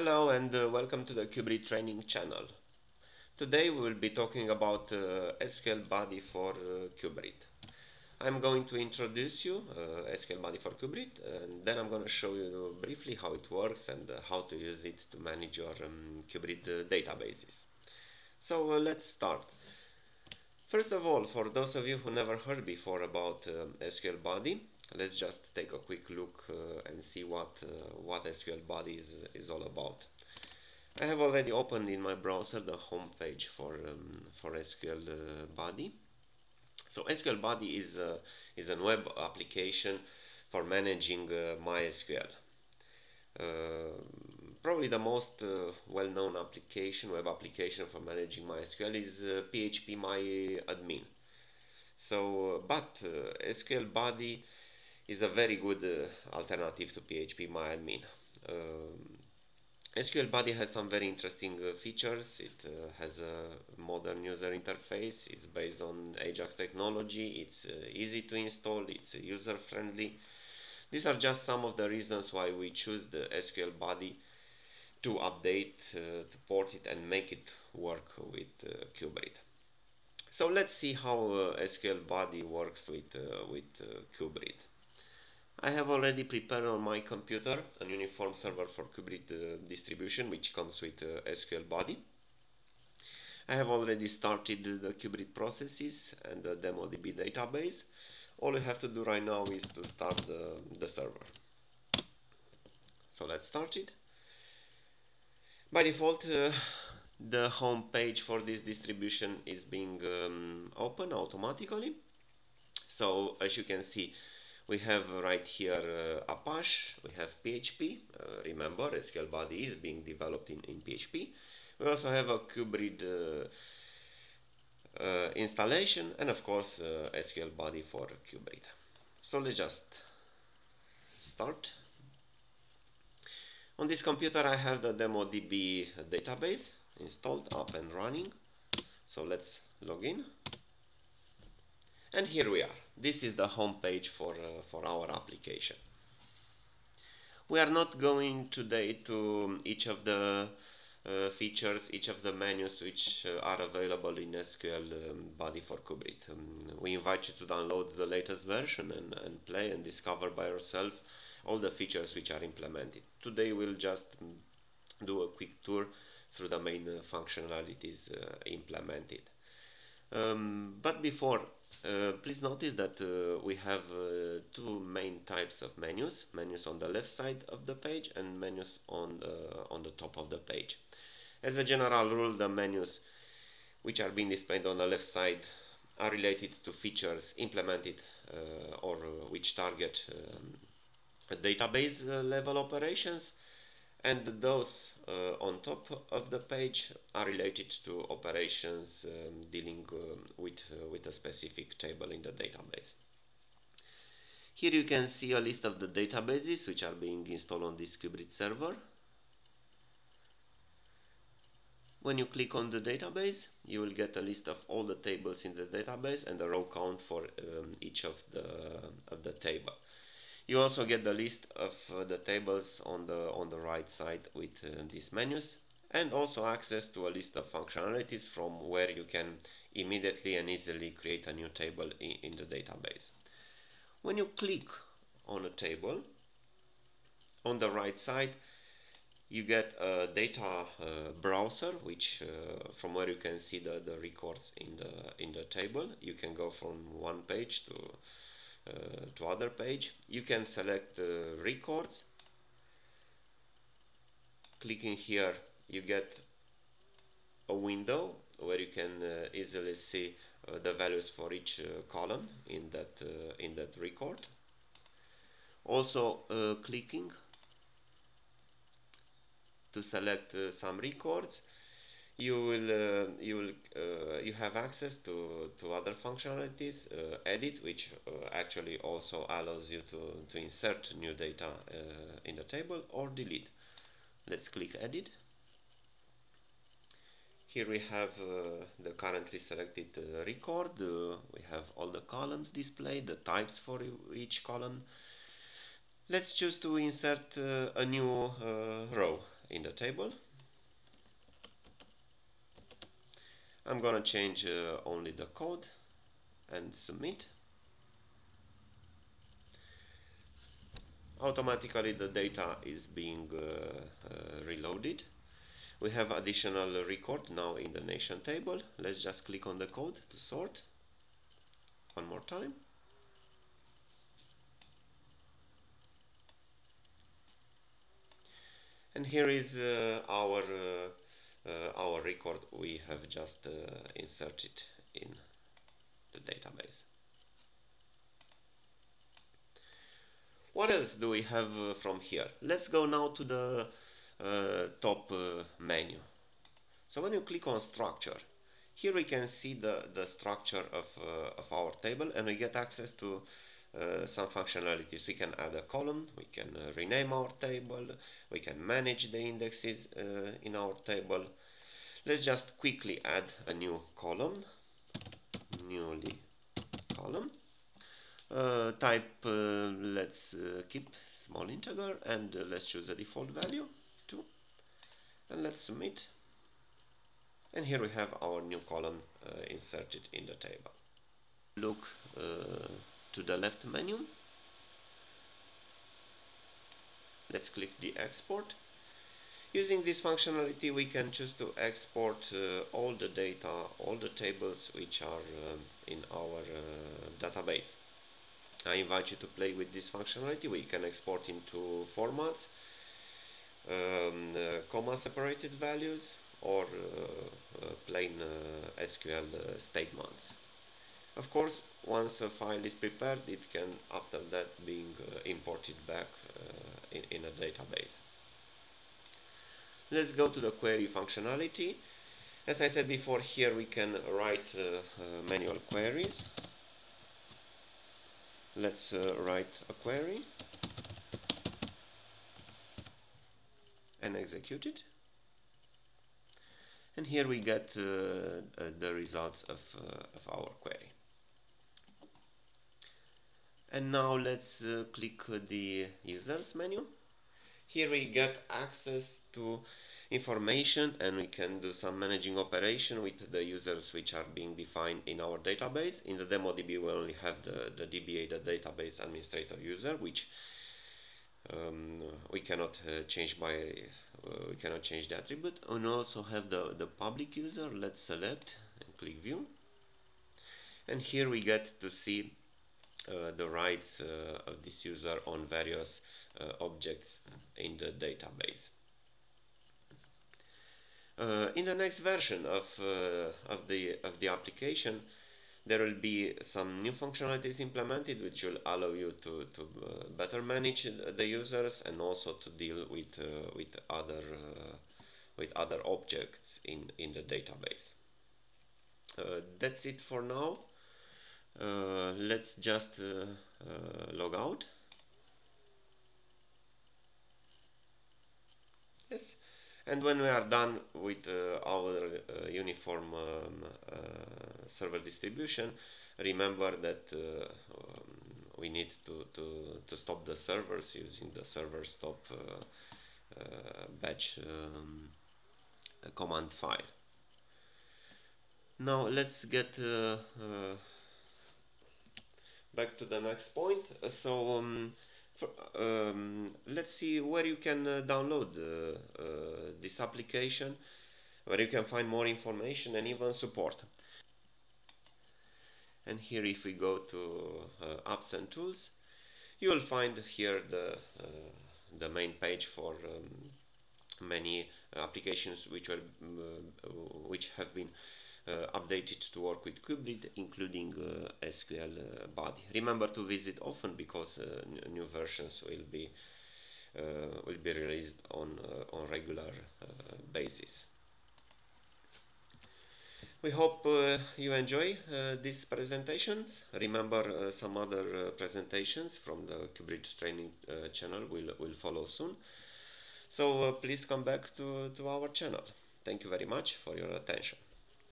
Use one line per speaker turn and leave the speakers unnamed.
Hello and uh, welcome to the CUBRID training channel. Today we will be talking about uh, SQL Buddy for uh. I'm going to introduce you uh, SQL Buddy for CUBRID and then I'm going to show you briefly how it works and uh, how to use it to manage your um, uh, databases. So uh, let's start. First of all, for those of you who never heard before about um, SQL Buddy, let's just take a quick look uh, and see what uh, what SQL Buddy is, is all about. I have already opened in my browser the home page for um, for SQL uh, Buddy. So SQL Buddy is a, is a web application for managing uh, MySQL. Uh, probably the most uh, well-known application, web application for managing MySQL is phpMyAdmin. So, but SQL Buddy is a very good uh, alternative to phpMyAdmin. Um, SQL Buddy has some very interesting uh, features. It uh, has a modern user interface. It's based on Ajax technology. It's uh, easy to install. It's user friendly. These are just some of the reasons why we choose the SQL Buddy to update, uh, to port it and make it work with uh, CUBRID. So let's see how SQL Buddy works with, with CUBRID. I have already prepared on my computer a uniform server for CUBRID uh, distribution which comes with uh, SQL Buddy. I have already started the CUBRID processes and the DemoDB database. All you have to do right now is to start the, the server. So let's start it. By default, uh, the home page for this distribution is being um, open automatically. So as you can see, we have right here uh, Apache, we have PHP, uh, remember SQL Buddy is being developed in, in PHP. We also have a CUBRID uh, uh, installation and of course uh, SQL Buddy for CUBRID. So let's just start. On this computer I have the DemoDB database installed up and running. So let's log in and here we are this is the home page for uh, for our application we are not going today to each of the uh, features, each of the menus which uh, are available in SQL um, Buddy for CUBRID. Um, we invite you to download the latest version and, and play and discover by yourself all the features which are implemented. Today we'll just do a quick tour through the main uh, functionalities uh, implemented. Um, but before uh, please notice that uh, we have uh, two main types of menus menus on the left side of the page and menus on the, on the top of the page. As a general rule the menus which are being displayed on the left side are related to features implemented uh, or which target um, database uh, level operations. And those uh, on top of the page are related to operations um, dealing um, with, uh, with a specific table in the database. Here you can see a list of the databases which are being installed on this CUBRID server. When you click on the database, you will get a list of all the tables in the database and the row count for um, each of the, of the table. You also get the list of uh, the tables on the on the right side with uh, these menus and also access to a list of functionalities from where you can immediately and easily create a new table in, in the database. When you click on a table on the right side you get a data uh, browser which uh, from where you can see the, the records in the in the table you can go from one page to to other page you can select records. Clicking here you get a window where you can uh, easily see uh, the values for each uh, column in that uh, in that record. Also uh, clicking to select some records you will uh, you will uh, you have access to to other functionalities uh, edit which uh, actually also allows you to to insert new data uh, in the table or delete. Let's click edit. Here we have uh, the currently selected record. We have all the columns displayed the types for each column. Let's choose to insert a new row in the table. I'm gonna change uh, only the code and submit. Automatically the data is being uh, uh, reloaded. We have additional record now in the nation table. Let's just click on the code to sort. One more time. And here is uh, our uh, our record we have just uh, inserted in the database. What else do we have uh, from here? Let's go now to the uh, top uh, menu. So when you click on structure, here we can see the, the structure of, uh, of our table and we get access to uh, some functionalities. We can add a column, we can uh, rename our table, we can manage the indexes in our table. Let's just quickly add a new column, newly column. Uh, type uh, let's uh, keep small integer and let's choose a default value 2 and let's submit and here we have our new column inserted in the table look to the left menu let's click the export using this functionality we can choose to export uh, all the data all the tables which are um, in our uh, database I invite you to play with this functionality. We can export into formats, um, uh, comma separated values or uh, uh, plain uh, SQL uh, statements. Of course, once a file is prepared, it can after that being uh, imported back in, in a database. Let's go to the query functionality. As I said before, here we can write manual queries let's uh, write a query and execute it and here we get uh, uh, the results of, uh, of our query and now let's uh, click the users menu. Here we get access to information and we can do some managing operation with the users which are being defined in our database. In the demo DB we only have the, the DBA, the database administrator user, which um, we cannot uh, change by uh, we cannot change the attribute. And also have the the public user. Let's select and click view. And here we get to see the rights uh, of this user on various uh, objects in the database uh, in the next version of, uh, of, the, of the application, there will be some new functionalities implemented which will allow you to, to uh, better manage the users and also to deal with, uh, with, other, uh, with other objects in, in the database. Uh, that's it for now. Let's just log out. Yes and when we are done with uh, our uh, uniform um, uh, server distribution remember that um, we need to, to, to stop the servers using the server stop batch um, command file now let's get uh, uh, back to the next point. So um, um, let's see where you can uh, download uh, uh, this application, where you can find more information and even support. And here if we go to uh, apps and tools, you will find here the, uh, the main page for um, many applications which, are, uh, which have been uh, updated to work with CUBRID, including uh, SQL uh, Buddy. Remember to visit often because new versions will be will be released on on regular basis. We hope uh, you enjoy uh, these presentations. Remember uh, some other presentations from the CUBRID training channel will, will follow soon. So please come back to, to our channel. Thank you very much for your attention.